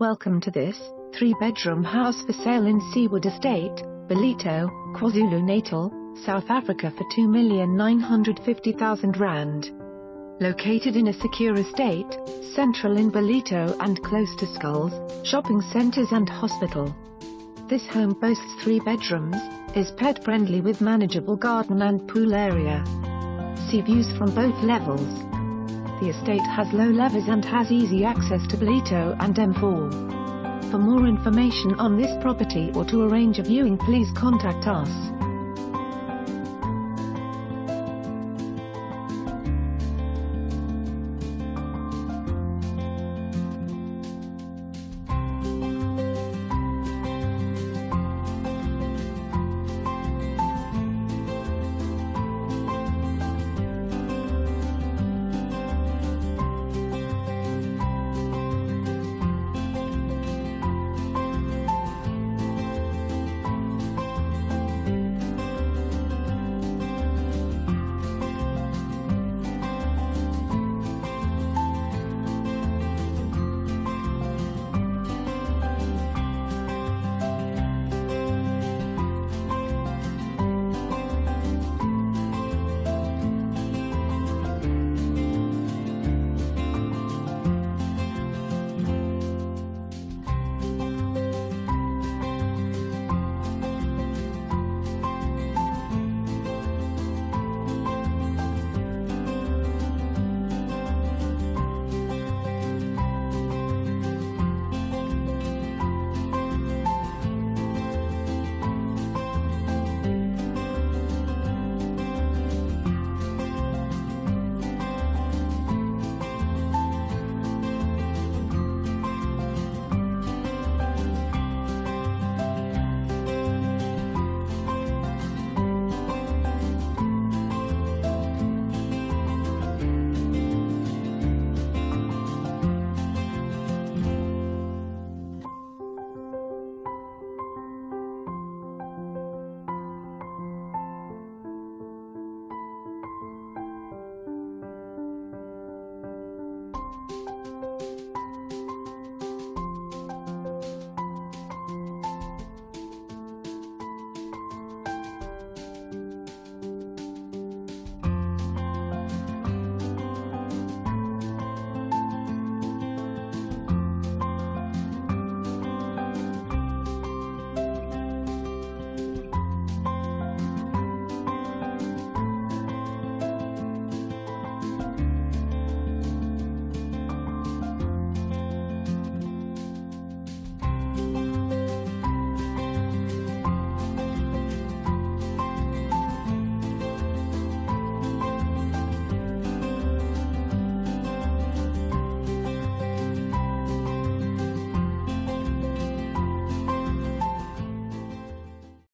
Welcome to this three-bedroom house for sale in Seaward Estate, Ballito, KwaZulu-Natal, South Africa for R2,950,000. Located in a secure estate, central in Ballito and close to schools, shopping centers and hospital. This home boasts three bedrooms, is pet-friendly with manageable garden and pool area. Sea views from both levels. The estate has low levies and has easy access to Ballito and M4. For more information on this property or to arrange a viewing please contact us.